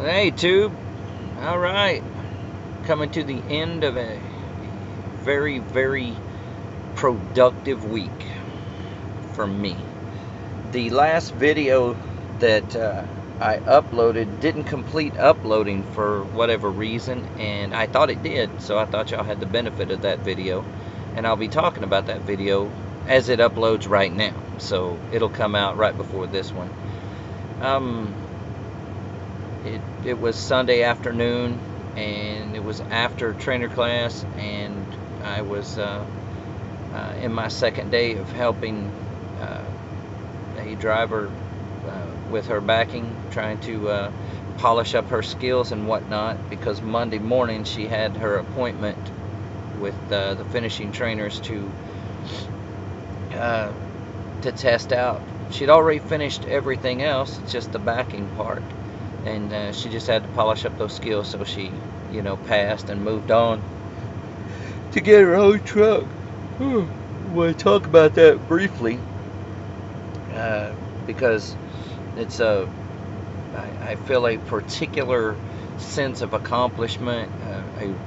Hey, Tube. All right. Coming to the end of a very, very productive week for me. The last video that uh, I uploaded didn't complete uploading for whatever reason, and I thought it did, so I thought y'all had the benefit of that video. And I'll be talking about that video as it uploads right now, so it'll come out right before this one. Um, it, it was Sunday afternoon, and it was after trainer class, and I was uh, uh, in my second day of helping uh, a driver uh, with her backing, trying to uh, polish up her skills and whatnot, because Monday morning she had her appointment with uh, the finishing trainers to to test out. She'd already finished everything else, it's just the backing part and uh, she just had to polish up those skills so she you know passed and moved on. To get her own truck. We'll talk about that briefly. Uh, because it's a I, I, feel a particular sense of accomplishment. Uh,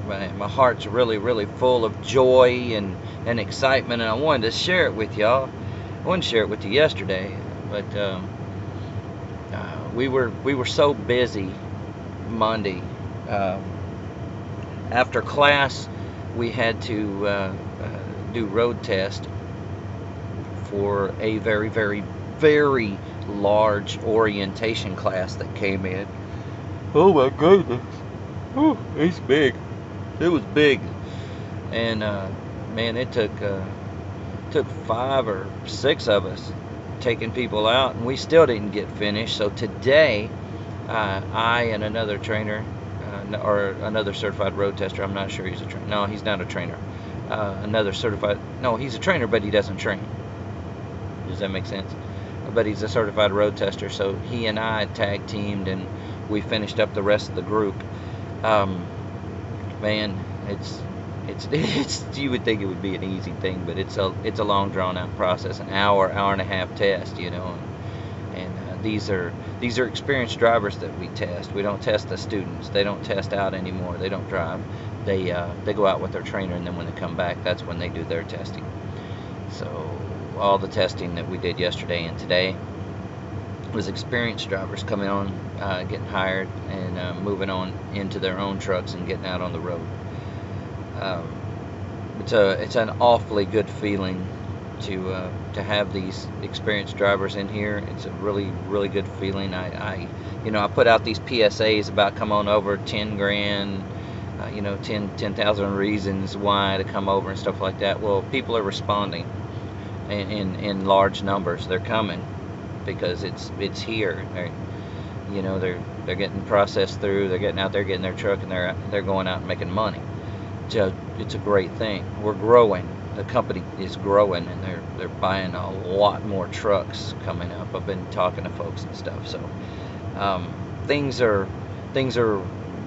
I, my, heart's really really full of joy and, and excitement and I wanted to share it with y'all. I wanted to share it with you yesterday but um, we were we were so busy Monday. Um, after class, we had to uh, uh, do road test for a very very very large orientation class that came in. Oh my goodness! Oh, it's big. It was big, and uh, man, it took uh, took five or six of us taking people out, and we still didn't get finished. So today, uh, I and another trainer, uh, or another certified road tester, I'm not sure he's a trainer. No, he's not a trainer. Uh, another certified, no, he's a trainer, but he doesn't train. Does that make sense? But he's a certified road tester, so he and I tag teamed, and we finished up the rest of the group. Um, man, it's it's it's you would think it would be an easy thing, but it's a it's a long drawn out process, an hour hour and a half test, you know. And, and uh, these are these are experienced drivers that we test. We don't test the students. They don't test out anymore. They don't drive. They uh, they go out with their trainer, and then when they come back, that's when they do their testing. So all the testing that we did yesterday and today was experienced drivers coming on, uh, getting hired, and uh, moving on into their own trucks and getting out on the road. Um, it's a it's an awfully good feeling to uh, to have these experienced drivers in here. It's a really really good feeling. I, I you know I put out these PSAs about come on over 10 grand, uh, you know 10 10,000 reasons why to come over and stuff like that. Well, people are responding in in, in large numbers. They're coming because it's it's here. They're, you know they're they're getting processed through. They're getting out there, getting their truck, and they're they're going out and making money just, it's a great thing. We're growing. The company is growing, and they're they're buying a lot more trucks coming up. I've been talking to folks and stuff, so um, things are things are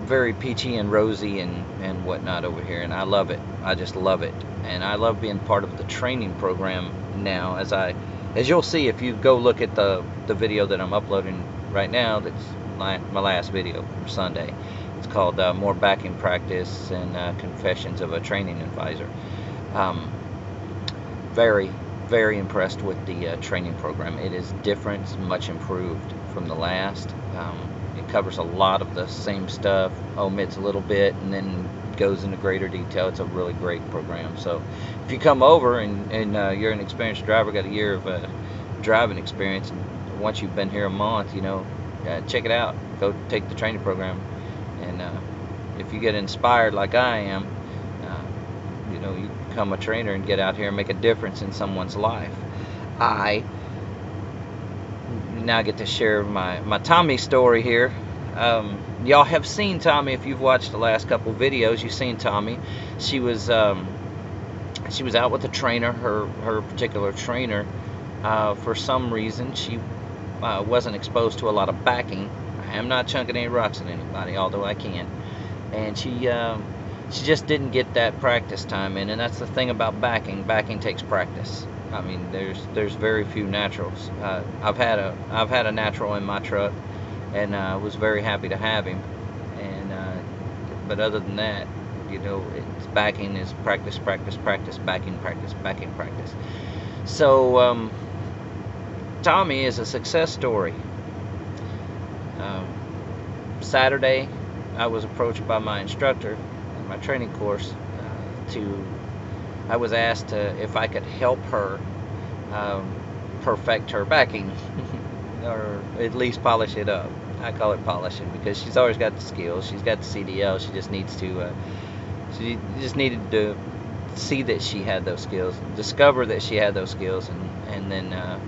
very peachy and rosy and and whatnot over here, and I love it. I just love it, and I love being part of the training program now. As I as you'll see if you go look at the the video that I'm uploading right now, that's my, my last video for Sunday it's called uh, More Backing Practice and uh, Confessions of a Training Advisor. Um, very, very impressed with the uh, training program. It is different, much improved from the last. Um, it covers a lot of the same stuff, omits a little bit, and then goes into greater detail. It's a really great program. So if you come over and, and uh, you're an experienced driver, got a year of uh, driving experience, and once you've been here a month, you know, uh, check it out. Go take the training program and uh, if you get inspired like I am, uh, you know, you become a trainer and get out here and make a difference in someone's life. I now get to share my, my Tommy story here. Um, y'all have seen Tommy if you've watched the last couple videos. You've seen Tommy. She was um, she was out with a trainer, her her particular trainer. Uh, for some reason, she uh, wasn't exposed to a lot of backing I'm not chunking any rocks at anybody, although I can. And she um, she just didn't get that practice time in, and that's the thing about backing. Backing takes practice. I mean, there's there's very few naturals. Uh, I've had a I've had a natural in my truck, and I uh, was very happy to have him. And uh, but other than that, you know, it's backing is practice, practice, practice, backing, practice, backing, practice. So um, Tommy is a success story. Um, Saturday, I was approached by my instructor in my training course uh, to. I was asked to, if I could help her um, perfect her backing, or at least polish it up. I call it polishing because she's always got the skills. She's got the CDL. She just needs to. Uh, she just needed to see that she had those skills, discover that she had those skills, and and then uh,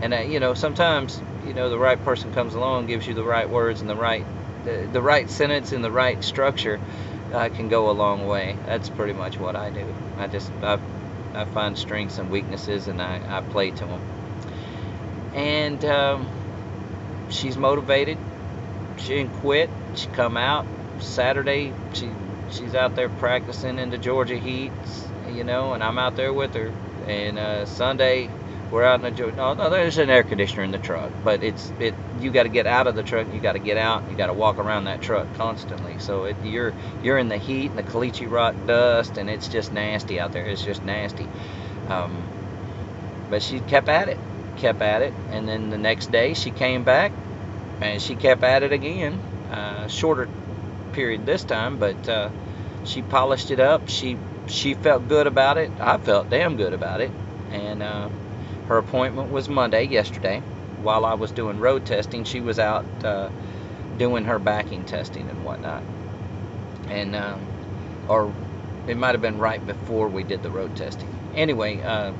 and uh, you know sometimes you know the right person comes along, gives you the right words and the right the, the right sentence and the right structure uh, can go a long way. That's pretty much what I do. I just I, I find strengths and weaknesses and I, I play to them. And um, she's motivated. She didn't quit. She come out Saturday. She she's out there practicing in the Georgia heat, you know, and I'm out there with her. And uh, Sunday we're out in the. No, no, there's an air conditioner in the truck, but it's it. You got to get out of the truck. You got to get out. You got to walk around that truck constantly. So it, you're you're in the heat and the caliche rock dust, and it's just nasty out there. It's just nasty. Um, but she kept at it, kept at it, and then the next day she came back, and she kept at it again. Uh, shorter period this time, but uh, she polished it up. She she felt good about it. I felt damn good about it, and. Uh, her appointment was Monday, yesterday. While I was doing road testing, she was out uh, doing her backing testing and whatnot. And, um, or it might have been right before we did the road testing. Anyway, uh,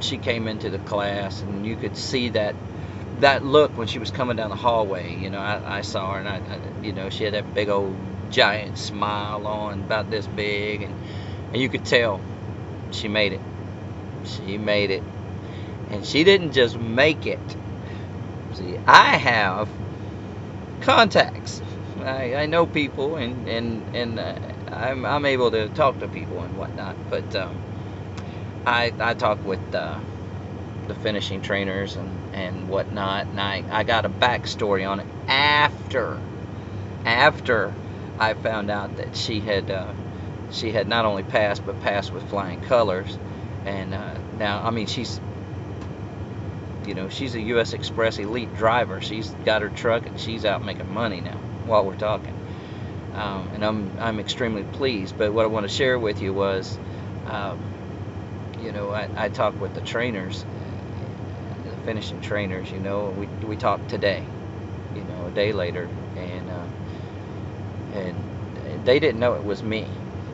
she came into the class, and you could see that that look when she was coming down the hallway. You know, I, I saw her, and I, I, you know, she had that big old giant smile on, about this big, and and you could tell she made it. She made it. And she didn't just make it. See, I have contacts. I, I know people, and and and uh, I'm I'm able to talk to people and whatnot. But um, I I talk with uh, the finishing trainers and and whatnot, and I I got a backstory on it after after I found out that she had uh, she had not only passed but passed with flying colors, and uh, now I mean she's you know, she's a U.S. Xpress elite driver. She's got her truck and she's out making money now while we're talking. Um, and I'm I'm extremely pleased. But what I want to share with you was, um, you know, I, I talked with the trainers, the finishing trainers. You know, we we talked today, you know, a day later, and uh, and they didn't know it was me.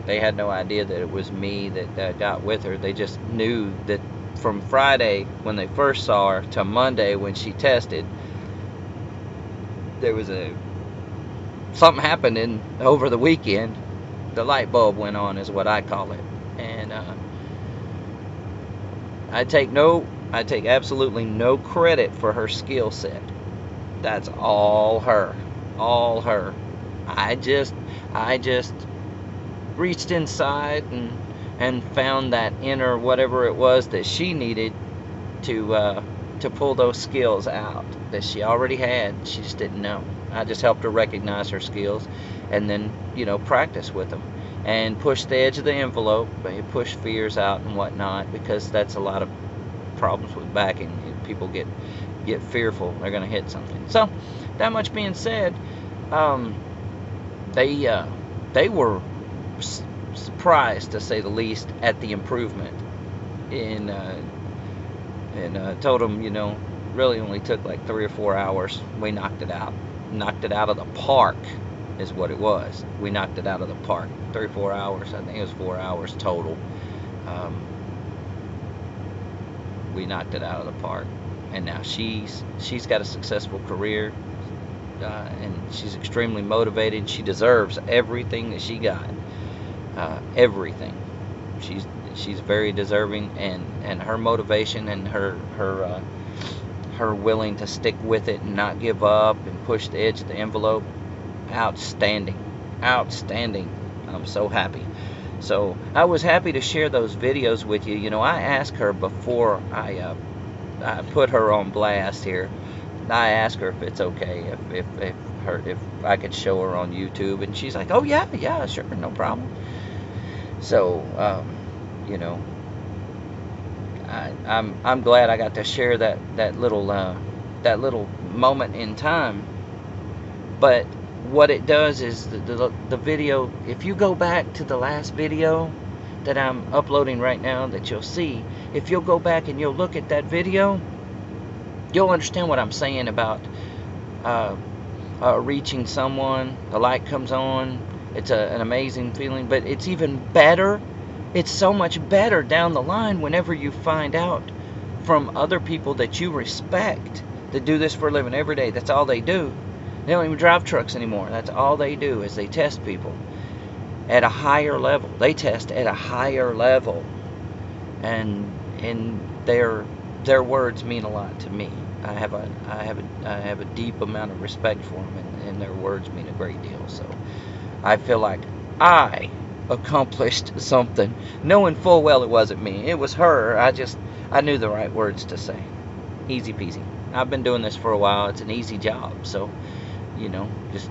They had no idea that it was me that got with her. They just knew that from Friday when they first saw her to Monday when she tested, there was a something happened in over the weekend. The light bulb went on, is what I call it, and uh, I take no, I take absolutely no credit for her skill set. That's all her, all her. I just, I just reached inside and and found that inner whatever it was that she needed to uh, to pull those skills out that she already had. She just didn't know. I just helped her recognize her skills, and then you know practice with them and push the edge of the envelope, push fears out and whatnot because that's a lot of problems with backing. People get get fearful they're going to hit something. So that much being said, um, they uh, they were surprised, to say the least, at the improvement. In uh, and uh, told him, you know, really only took like three or four hours. We knocked it out, knocked it out of the park, is what it was. We knocked it out of the park. Three or four hours. I think it was four hours total. Um, we knocked it out of the park, and now she's she's got a successful career. Uh, and she's extremely motivated. She deserves everything that she got uh, everything. She's she's very deserving, and and her motivation and her her uh, her willing to stick with it and not give up and push the edge of the envelope, outstanding, outstanding. I'm so happy. So I was happy to share those videos with you. You know, I asked her before I uh, I put her on blast here I asked her if it's okay if if if her if I could show her on YouTube, and she's like, "Oh yeah, yeah, sure, no problem." So, um, you know, I, I'm I'm glad I got to share that that little uh, that little moment in time. But what it does is the, the the video. If you go back to the last video that I'm uploading right now, that you'll see. If you'll go back and you'll look at that video, you'll understand what I'm saying about. Uh, uh, reaching someone, the light comes on, it's a, an amazing feeling, but it's even better. It's so much better down the line whenever you find out from other people that you respect that do this for a living every day. That's all they do. They don't even drive trucks anymore. That's all they do is they test people at a higher level. They test at a higher level, and and their their words mean a lot to me. I have a I have a I have a deep amount of respect for them, and, and their words mean a great deal. So I feel like I accomplished something, knowing full well it wasn't me. It was her. I just I knew the right words to say. Easy peasy. I've been doing this for a while. It's an easy job. So, you know, just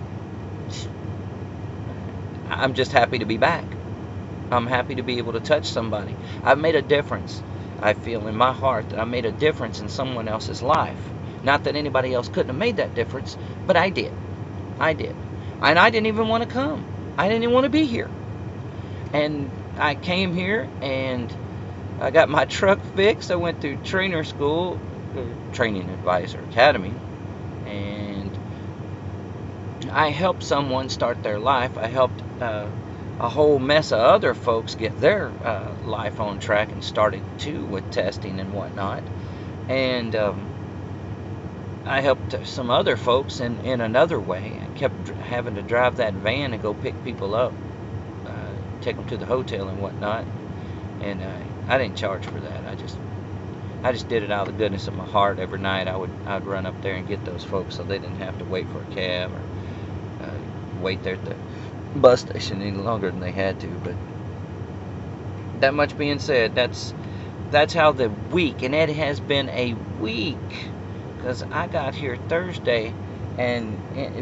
I'm just happy to be back. I'm happy to be able to touch somebody. I've made a difference. I feel in my heart that I made a difference in someone else's life. Not that anybody else couldn't have made that difference, but I did. I did. And I didn't even want to come. I didn't even want to be here. And I came here and I got my truck fixed. I went through trainer school, uh, training advisor academy, and I helped someone start their life. I helped uh, a whole mess of other folks get their uh, life on track and started too with testing and whatnot. And um, I helped some other folks in, in another way. I kept having to drive that van and go pick people up, uh, take them to the hotel and whatnot. And uh, I didn't charge for that. I just I just did it out of the goodness of my heart. Every night I would I'd run up there and get those folks so they didn't have to wait for a cab or uh, wait there at the bus station any longer than they had to. But that much being said, that's that's how the week, and it has been a week because I got here Thursday, and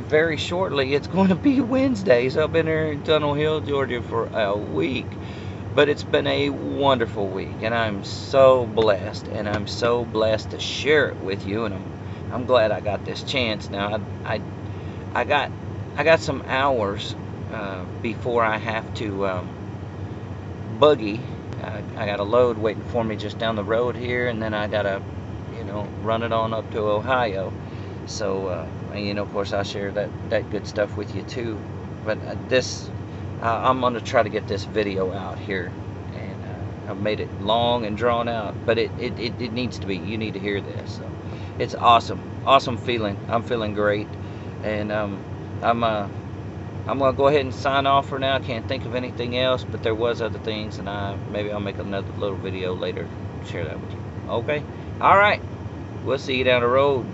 very shortly it's going to be Wednesday. So I've been here in Tunnel Hill, Georgia for a week. But it's been a wonderful week, and I'm so blessed, and I'm so blessed to share it with you, and I'm I'm glad I got this chance. Now I I, I got I got some hours uh, before I have to um, buggy. I, I got a load waiting for me just down the road here, and then I gotta know, run it on up to Ohio. So, uh, and, you know, of course, I'll share that, that good stuff with you too. But uh, this, I'm going to try to get this video out here. And uh, I've made it long and drawn out, but it, it, it, it, needs to be. You need to hear this. So it's awesome. Awesome feeling. I'm feeling great. And um, I'm, uh, I'm going to go ahead and sign off for now. I can't think of anything else, but there was other things, and I maybe I'll make another little video later share that with you. Okay? All right. We'll see you down the road.